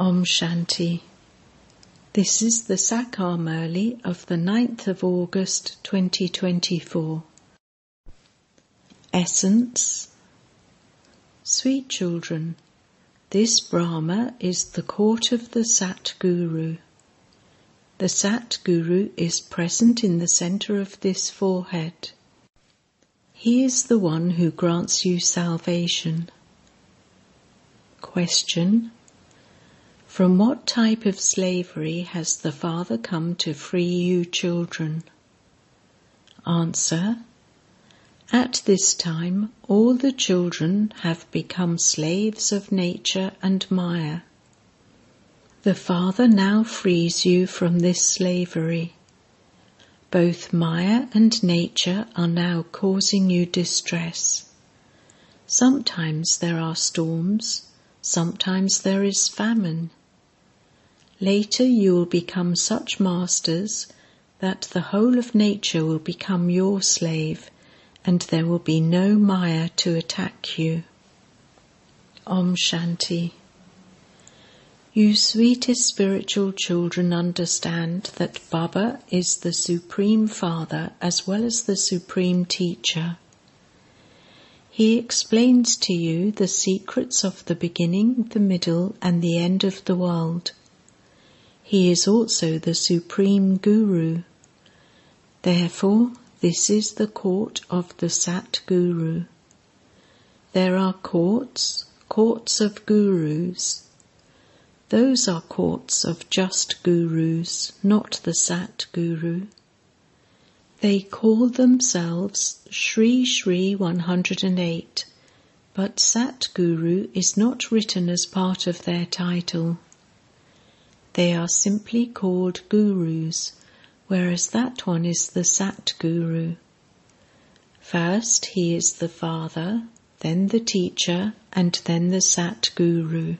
Om Shanti. This is the Sakar Murli of the 9th of August 2024. Essence Sweet children, this Brahma is the court of the Sat Guru. The Sat Guru is present in the center of this forehead. He is the one who grants you salvation. Question From what type of slavery has the Father come to free you children? Answer At this time, all the children have become slaves of nature and Maya. The Father now frees you from this slavery. Both Maya and nature are now causing you distress. Sometimes there are storms, sometimes there is famine. Later you will become such masters that the whole of nature will become your slave and there will be no Maya to attack you. Om Shanti. You sweetest spiritual children understand that Baba is the Supreme Father as well as the Supreme Teacher. He explains to you the secrets of the beginning, the middle, and the end of the world. He is also the Supreme Guru. Therefore, this is the court of the Sat Guru. There are courts, courts of gurus. Those are courts of just gurus, not the Sat Guru. They call themselves Sri Sri 108, but Sat Guru is not written as part of their title. They are simply called gurus, whereas that one is the Sat Guru. First, he is the father, then the teacher, and then the Sat Guru.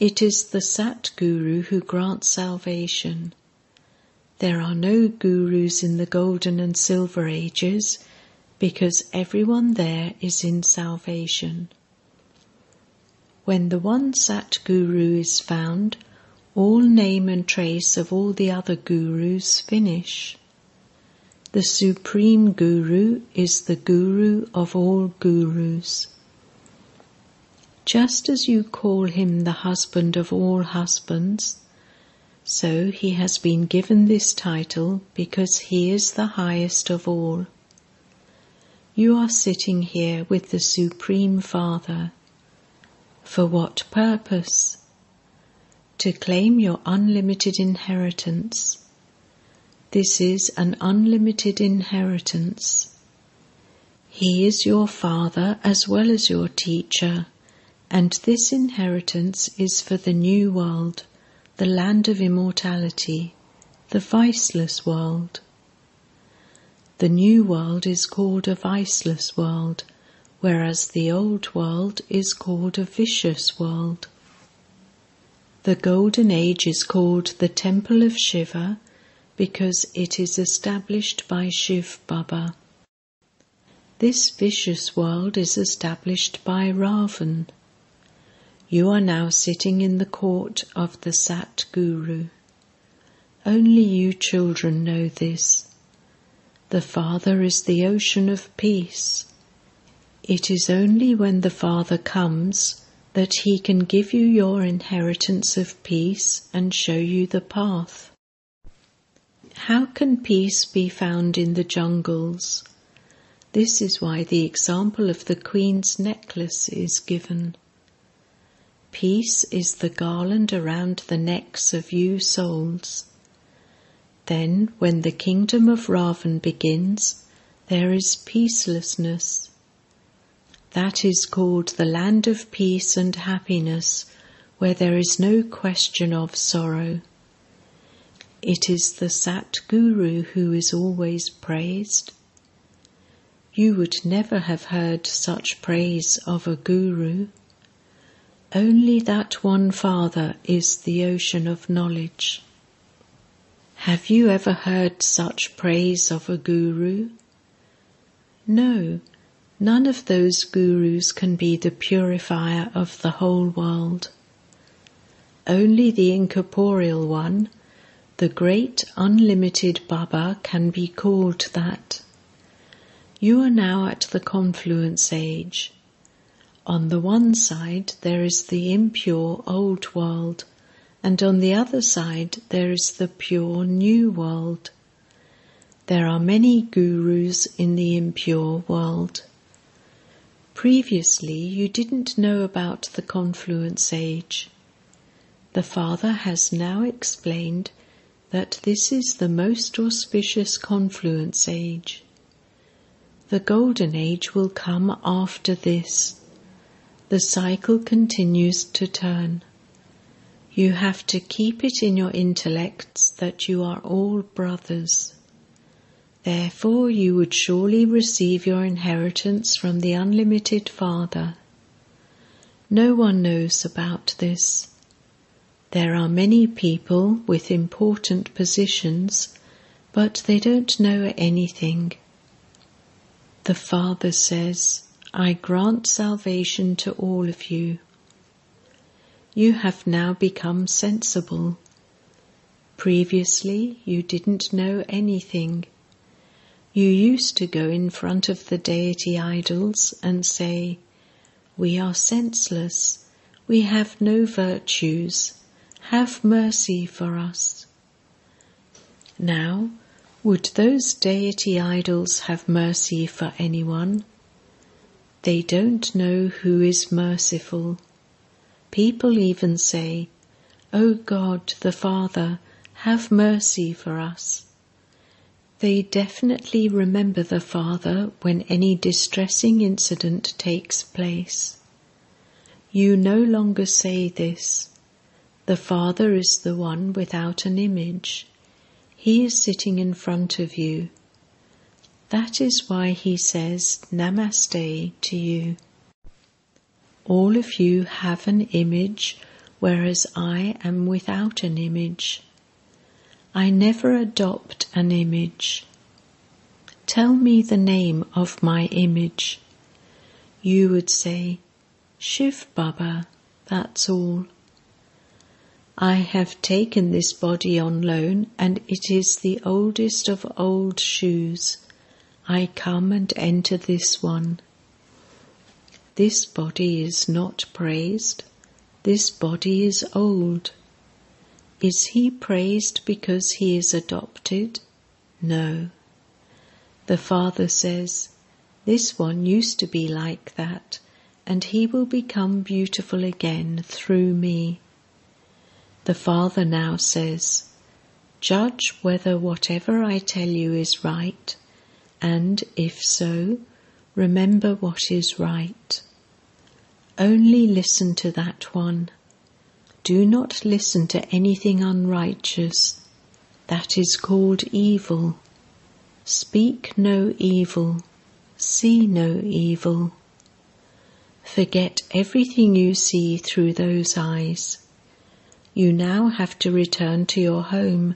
It is the Sat Guru who grants salvation. There are no gurus in the golden and silver ages because everyone there is in salvation. When the one Sat Guru is found, all name and trace of all the other gurus finish. The Supreme Guru is the Guru of all gurus. Just as you call him the husband of all husbands, so he has been given this title because he is the highest of all. You are sitting here with the Supreme Father. For what purpose? To claim your unlimited inheritance. This is an unlimited inheritance. He is your Father as well as your teacher and this inheritance is for the new world, the land of immortality, the viceless world. The new world is called a viceless world, whereas the old world is called a vicious world. The golden age is called the Temple of Shiva because it is established by Shiv Baba. This vicious world is established by Ravan. You are now sitting in the court of the Sat Guru. Only you children know this. The Father is the ocean of peace. It is only when the Father comes that He can give you your inheritance of peace and show you the path. How can peace be found in the jungles? This is why the example of the Queen's necklace is given. Peace is the garland around the necks of you souls. Then, when the kingdom of Ravan begins, there is peacelessness. That is called the land of peace and happiness, where there is no question of sorrow. It is the Sat Guru who is always praised. You would never have heard such praise of a guru. Only that one Father is the ocean of knowledge. Have you ever heard such praise of a guru? No, none of those gurus can be the purifier of the whole world. only the incorporeal one, the great unlimited Baba, can be called that. You are now at the confluence age. On the one side there is the impure old world, and on the other side there is the pure new world. There are many gurus in the impure world. Previously, you didn't know about the confluence age. The Father has now explained that this is the most auspicious confluence age. The golden age will come after this. The cycle continues to turn. You have to keep it in your intellects that you are all brothers. Therefore, you would surely receive your inheritance from the unlimited Father. No one knows about this. There are many people with important positions, but they don't know anything. The Father says, I grant salvation to all of you. You have now become sensible. Previously, you didn't know anything you used to go in front of the deity idols and say, We are senseless, we have no virtues, have mercy for us. Now, would those deity idols have mercy for anyone? They don't know who is merciful. People even say, O God the Father, have mercy for us. They definitely remember the Father when any distressing incident takes place. You no longer say this. The Father is the one without an image. He is sitting in front of you. That is why he says Namaste to you. All of you have an image, whereas I am without an image. I never adopt an image. Tell me the name of my image. You would say, Shiv Baba, that's all. I have taken this body on loan and it is the oldest of old shoes. I come and enter this one. This body is not praised. This body is old. Is he praised because he is adopted? No. The Father says, This one used to be like that, and he will become beautiful again through me. The Father now says, Judge whether whatever I tell you is right, and if so, remember what is right. Only listen to that one do not listen to anything unrighteous. That is called evil. Speak no evil. See no evil. Forget everything you see through those eyes. You now have to return to your home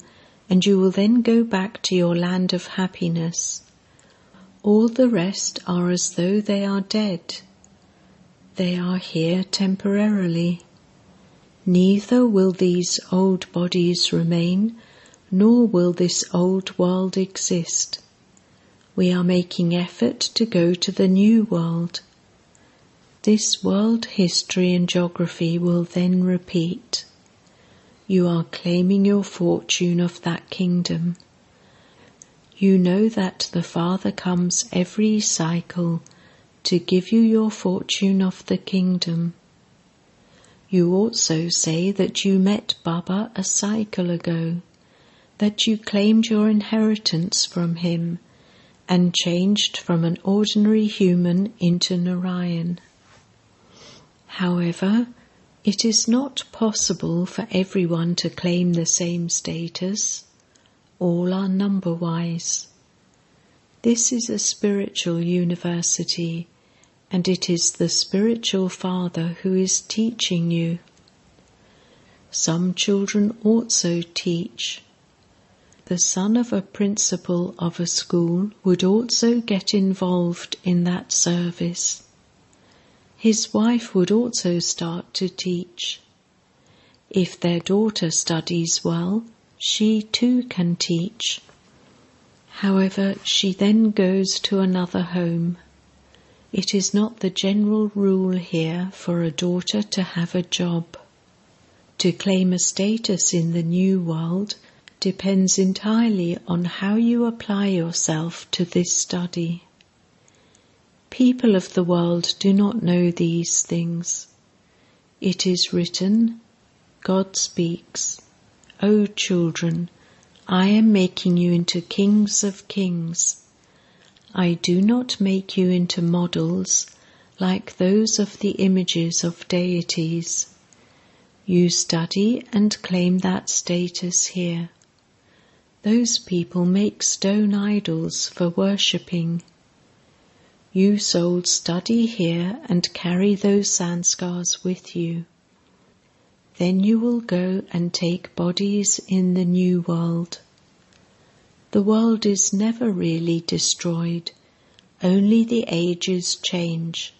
and you will then go back to your land of happiness. All the rest are as though they are dead. They are here temporarily. Neither will these old bodies remain, nor will this old world exist. We are making effort to go to the new world. This world history and geography will then repeat. You are claiming your fortune of that kingdom. You know that the Father comes every cycle to give you your fortune of the kingdom. You also say that you met Baba a cycle ago, that you claimed your inheritance from him and changed from an ordinary human into Narayan. However, it is not possible for everyone to claim the same status. All are number wise. This is a spiritual university and it is the spiritual father who is teaching you. Some children also teach. The son of a principal of a school would also get involved in that service. His wife would also start to teach. If their daughter studies well, she too can teach. However, she then goes to another home. It is not the general rule here for a daughter to have a job. To claim a status in the new world depends entirely on how you apply yourself to this study. People of the world do not know these things. It is written, God speaks, O children, I am making you into kings of kings. I do not make you into models like those of the images of deities. You study and claim that status here. Those people make stone idols for worshipping. You souls study here and carry those sanskars with you. Then you will go and take bodies in the new world. The world is never really destroyed, only the ages change.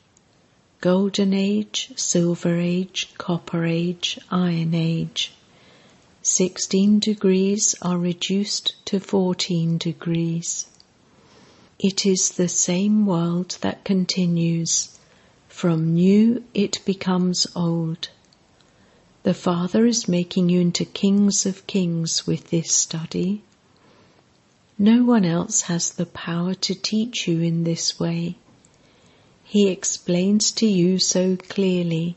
Golden Age, Silver Age, Copper Age, Iron Age. 16 degrees are reduced to 14 degrees. It is the same world that continues. From new it becomes old. The Father is making you into kings of kings with this study. No one else has the power to teach you in this way. He explains to you so clearly,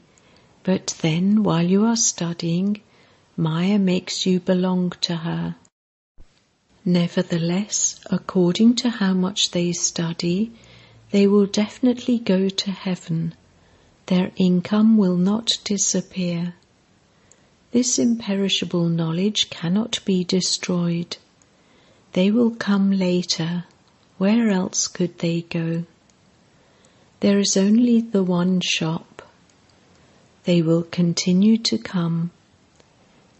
but then while you are studying, Maya makes you belong to her. Nevertheless, according to how much they study, they will definitely go to heaven. Their income will not disappear. This imperishable knowledge cannot be destroyed. They will come later. Where else could they go? There is only the one shop. They will continue to come.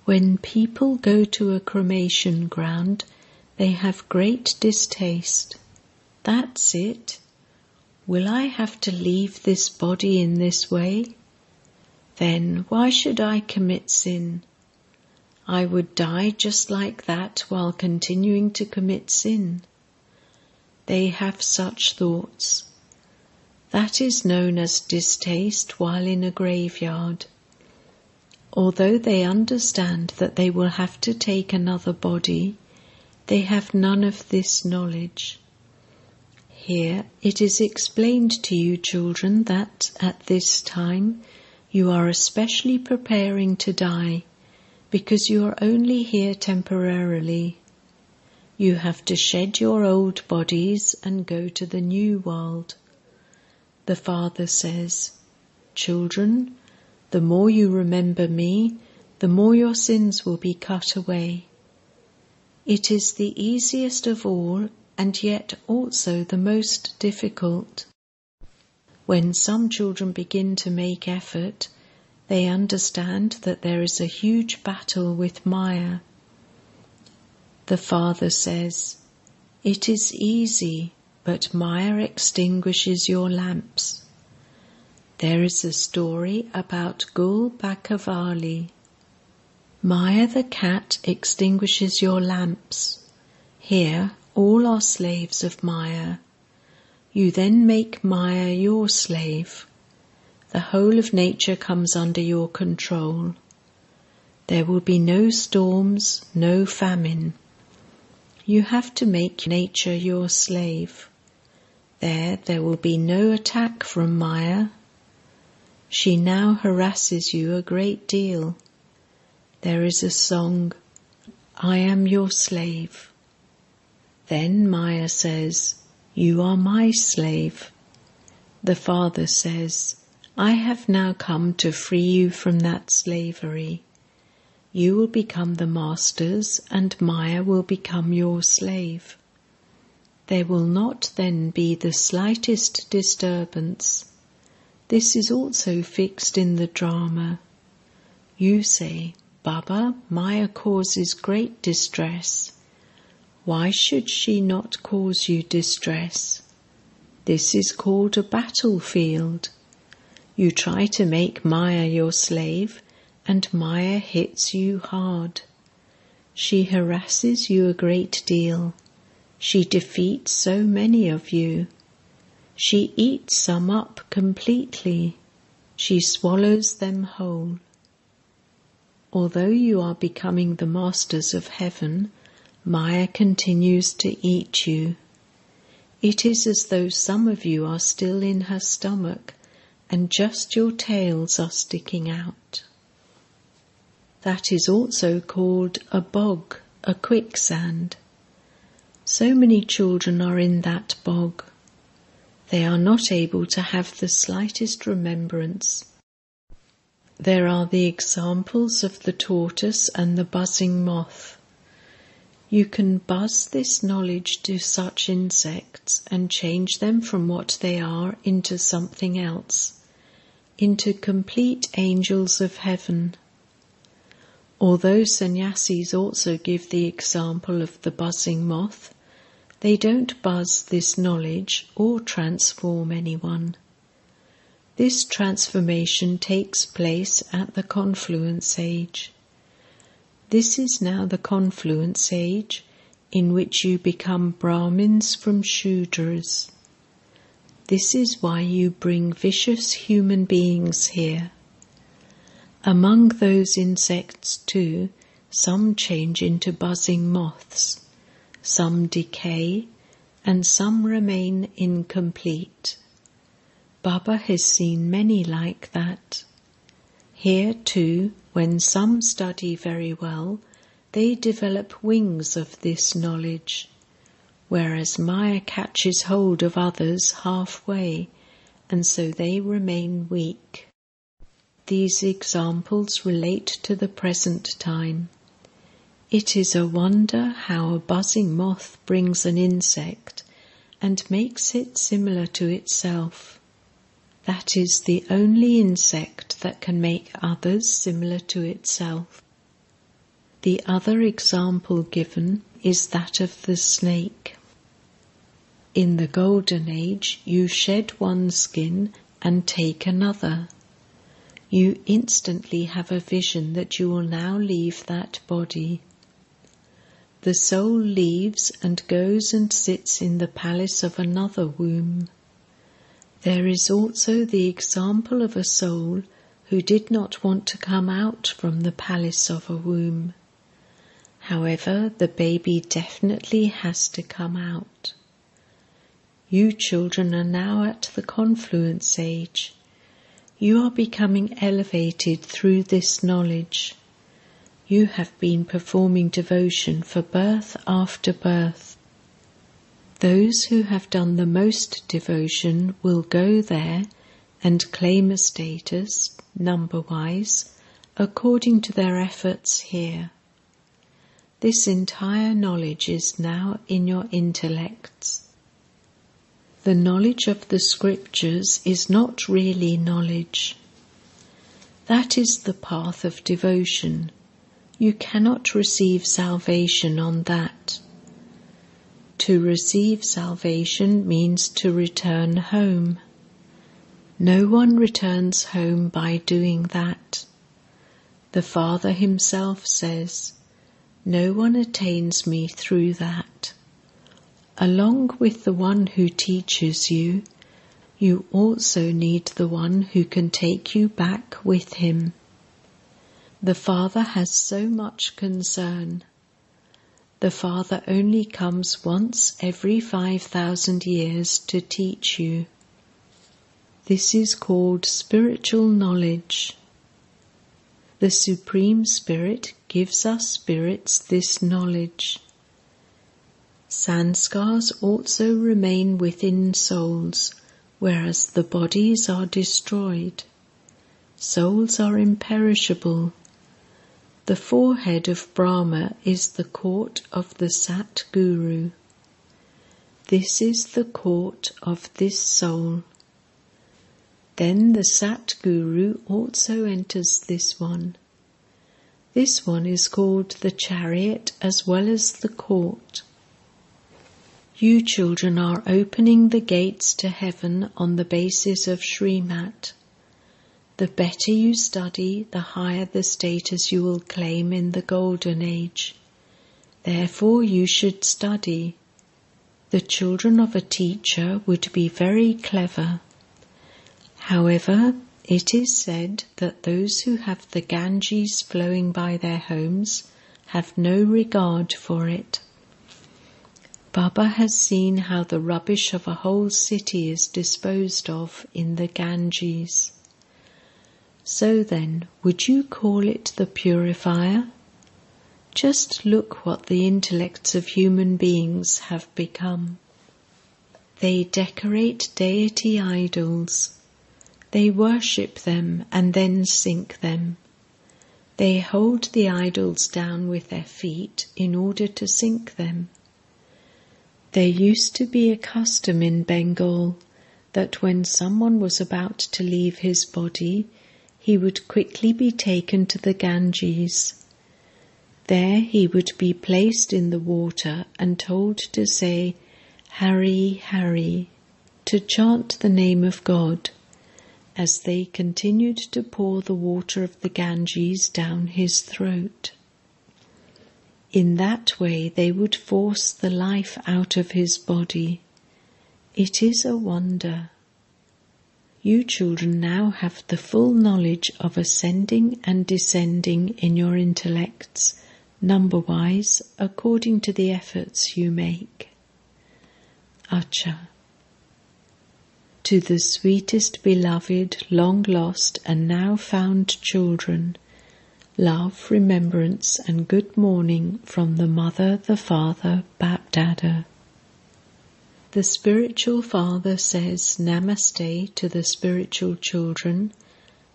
When people go to a cremation ground, they have great distaste. That's it. Will I have to leave this body in this way? Then why should I commit sin? I would die just like that while continuing to commit sin. They have such thoughts. That is known as distaste while in a graveyard. Although they understand that they will have to take another body, they have none of this knowledge. Here it is explained to you, children, that at this time you are especially preparing to die because you are only here temporarily. You have to shed your old bodies and go to the new world. The Father says, Children, the more you remember me, the more your sins will be cut away. It is the easiest of all and yet also the most difficult. When some children begin to make effort, they understand that there is a huge battle with Maya. The father says, It is easy, but Maya extinguishes your lamps. There is a story about Gul Bakavali. Maya the cat extinguishes your lamps. Here all are slaves of Maya. You then make Maya your slave. The whole of nature comes under your control. There will be no storms, no famine. You have to make nature your slave. There, there will be no attack from Maya. She now harasses you a great deal. There is a song, I am your slave. Then Maya says, You are my slave. The father says, I have now come to free you from that slavery. You will become the masters, and Maya will become your slave. There will not then be the slightest disturbance. This is also fixed in the drama. You say, Baba, Maya causes great distress. Why should she not cause you distress? This is called a battlefield. You try to make Maya your slave, and Maya hits you hard. She harasses you a great deal. She defeats so many of you. She eats some up completely. She swallows them whole. Although you are becoming the masters of heaven, Maya continues to eat you. It is as though some of you are still in her stomach and just your tails are sticking out. That is also called a bog, a quicksand. So many children are in that bog. They are not able to have the slightest remembrance. There are the examples of the tortoise and the buzzing moth. You can buzz this knowledge to such insects and change them from what they are into something else, into complete angels of heaven. Although sannyasis also give the example of the buzzing moth, they don't buzz this knowledge or transform anyone. This transformation takes place at the confluence age. This is now the confluence age in which you become Brahmins from Shudras. This is why you bring vicious human beings here. Among those insects, too, some change into buzzing moths, some decay, and some remain incomplete. Baba has seen many like that. Here, too, when some study very well, they develop wings of this knowledge, whereas Maya catches hold of others halfway, and so they remain weak. These examples relate to the present time. It is a wonder how a buzzing moth brings an insect and makes it similar to itself. That is the only insect that can make others similar to itself. The other example given is that of the snake. In the Golden Age, you shed one skin and take another. You instantly have a vision that you will now leave that body. The soul leaves and goes and sits in the palace of another womb. There is also the example of a soul who did not want to come out from the palace of a womb. However, the baby definitely has to come out. You children are now at the confluence age. You are becoming elevated through this knowledge. You have been performing devotion for birth after birth. Those who have done the most devotion will go there and claim a status, number wise, according to their efforts here. This entire knowledge is now in your intellects. The knowledge of the scriptures is not really knowledge. That is the path of devotion. You cannot receive salvation on that. To receive salvation means to return home. No one returns home by doing that. The Father Himself says, No one attains me through that. Along with the one who teaches you, you also need the one who can take you back with him. The Father has so much concern the Father only comes once every 5,000 years to teach you. This is called spiritual knowledge. The Supreme Spirit gives us spirits this knowledge. Sanskars also remain within souls, whereas the bodies are destroyed. Souls are imperishable the forehead of Brahma is the court of the Sat Guru. This is the court of this soul. Then the Sat Guru also enters this one. This one is called the chariot as well as the court. You children are opening the gates to heaven on the basis of Srimat. The better you study, the higher the status you will claim in the Golden Age. Therefore, you should study. The children of a teacher would be very clever. However, it is said that those who have the Ganges flowing by their homes have no regard for it. Baba has seen how the rubbish of a whole city is disposed of in the Ganges. So then, would you call it the purifier? Just look what the intellects of human beings have become. They decorate deity idols they worship them and then sink them. They hold the idols down with their feet in order to sink them. There used to be a custom in Bengal that when someone was about to leave his body, he would quickly be taken to the Ganges. There he would be placed in the water and told to say, Hari, Hari, to chant the name of God as they continued to pour the water of the Ganges down his throat. In that way, they would force the life out of his body. It is a wonder. You children now have the full knowledge of ascending and descending in your intellects, number wise, according to the efforts you make. Acha to the sweetest beloved, long lost, and now found children, love, remembrance, and good morning from the Mother, the Father, Bapdada. The spiritual father says Namaste to the spiritual children,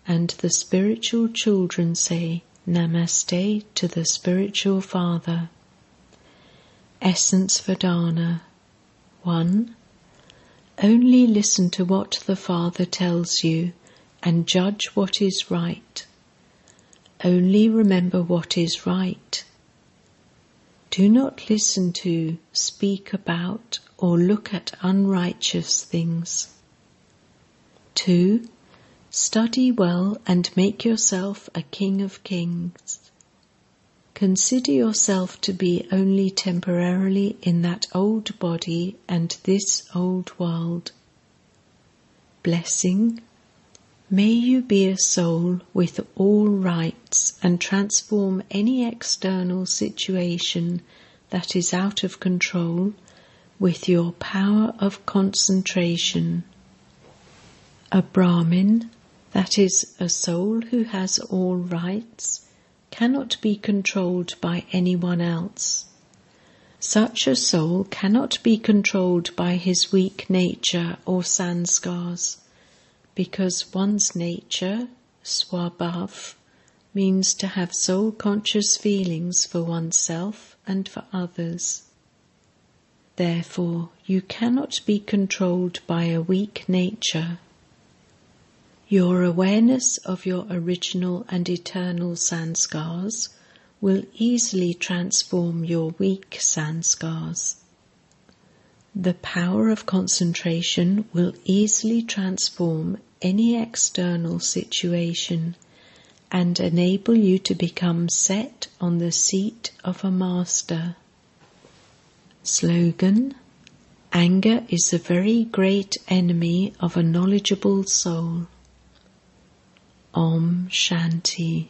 and the spiritual children say Namaste to the spiritual father. Essence Vedana 1. Only listen to what the Father tells you and judge what is right. Only remember what is right. Do not listen to, speak about, or look at unrighteous things. 2. Study well and make yourself a king of kings. Consider yourself to be only temporarily in that old body and this old world. Blessing. May you be a soul with all rights and transform any external situation that is out of control with your power of concentration. A Brahmin, that is, a soul who has all rights, cannot be controlled by anyone else. Such a soul cannot be controlled by his weak nature or sanskars, because one's nature, swabhav, means to have soul conscious feelings for oneself and for others. Therefore, you cannot be controlled by a weak nature your awareness of your original and eternal sanskars will easily transform your weak sanskars. The power of concentration will easily transform any external situation and enable you to become set on the seat of a master. Slogan Anger is a very great enemy of a knowledgeable soul. Om Shanti.